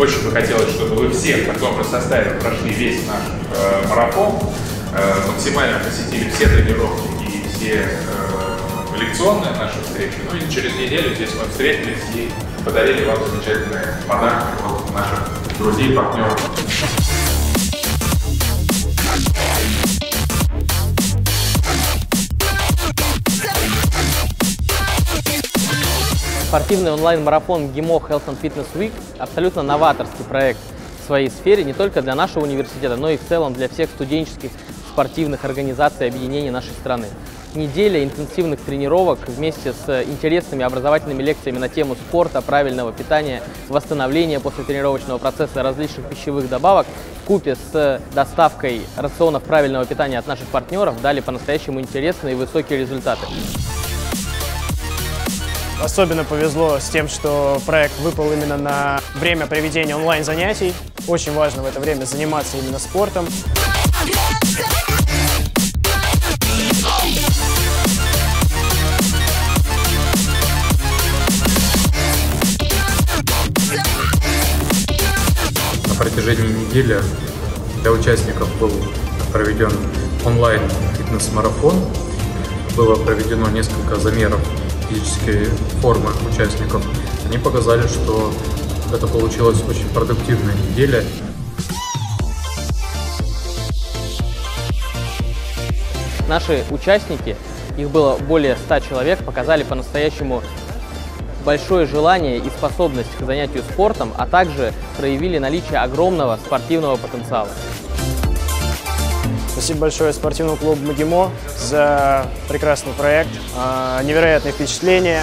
очень бы хотелось, чтобы вы все в таком же составе прошли весь наш э, марафон, э, максимально посетили все тренировки и все э, лекционные наши встречи. Ну и через неделю здесь мы встретились и подарили вам замечательные подарки от наших друзей, партнеров. Спортивный онлайн-марафон GIMO Health and Fitness Week – абсолютно новаторский проект в своей сфере не только для нашего университета, но и в целом для всех студенческих спортивных организаций и объединений нашей страны. Неделя интенсивных тренировок вместе с интересными образовательными лекциями на тему спорта, правильного питания, восстановления после тренировочного процесса различных пищевых добавок купе с доставкой рационов правильного питания от наших партнеров дали по-настоящему интересные и высокие результаты. Особенно повезло с тем, что проект выпал именно на время проведения онлайн-занятий. Очень важно в это время заниматься именно спортом. На протяжении недели для участников был проведен онлайн фитнес-марафон. Было проведено несколько замеров физической формы участников. Они показали, что это получилась очень продуктивная неделя. Наши участники, их было более 100 человек, показали по-настоящему большое желание и способность к занятию спортом, а также проявили наличие огромного спортивного потенциала. Спасибо большое спортивному клубу «Магимо» за прекрасный проект, а, невероятные впечатления.